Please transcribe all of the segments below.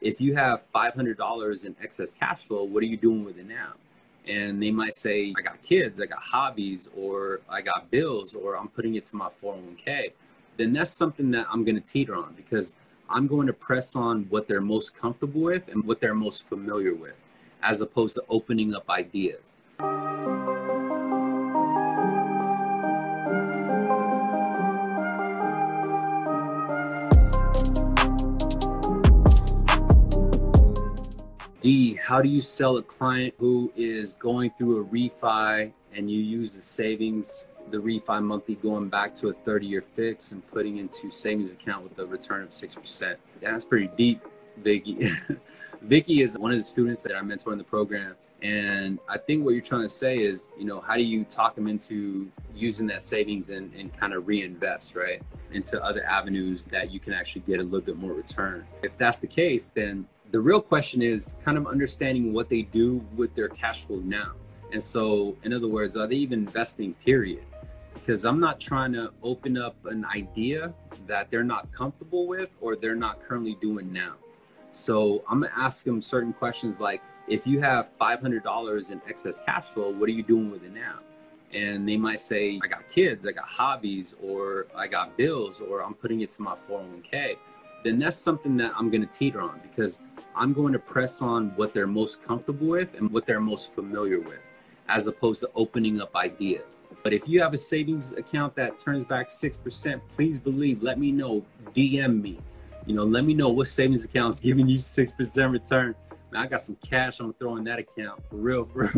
if you have $500 in excess cash flow, what are you doing with it now? And they might say, I got kids, I got hobbies, or I got bills, or I'm putting it to my 401k. Then that's something that I'm going to teeter on because I'm going to press on what they're most comfortable with and what they're most familiar with, as opposed to opening up ideas. D, how do you sell a client who is going through a refi and you use the savings, the refi monthly going back to a 30 year fix and putting into savings account with a return of 6%? That's pretty deep, Vicky. Vicky is one of the students that I mentor in the program. And I think what you're trying to say is, you know, how do you talk them into using that savings and, and kind of reinvest, right, into other avenues that you can actually get a little bit more return? If that's the case, then the real question is kind of understanding what they do with their cash flow now. And so, in other words, are they even investing, period? Because I'm not trying to open up an idea that they're not comfortable with or they're not currently doing now. So, I'm gonna ask them certain questions like, if you have $500 in excess cash flow, what are you doing with it now? And they might say, I got kids, I got hobbies, or I got bills, or I'm putting it to my 401k then that's something that I'm going to teeter on because I'm going to press on what they're most comfortable with and what they're most familiar with, as opposed to opening up ideas. But if you have a savings account that turns back 6%, please believe, let me know, DM me. You know, let me know what savings account is giving you 6% return. Man, I got some cash I'm throwing that account for real, for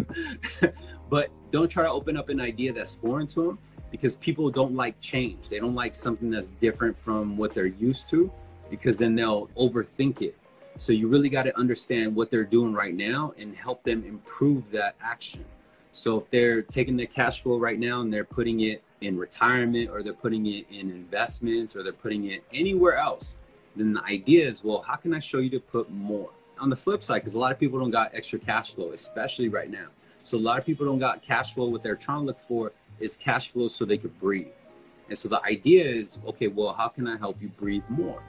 real. but don't try to open up an idea that's foreign to them because people don't like change. They don't like something that's different from what they're used to because then they'll overthink it. So you really got to understand what they're doing right now and help them improve that action. So if they're taking their cash flow right now and they're putting it in retirement or they're putting it in investments or they're putting it anywhere else, then the idea is, well, how can I show you to put more? On the flip side, because a lot of people don't got extra cash flow, especially right now. So a lot of people don't got cash flow. What they're trying to look for is cash flow so they could breathe. And so the idea is, okay, well, how can I help you breathe more?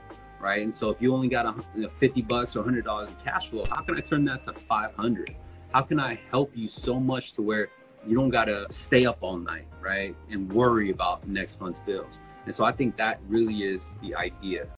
Right? And so if you only got a, you know, 50 bucks or $100 in cash flow, how can I turn that to 500? How can I help you so much to where you don't got to stay up all night, right? And worry about next month's bills. And so I think that really is the idea.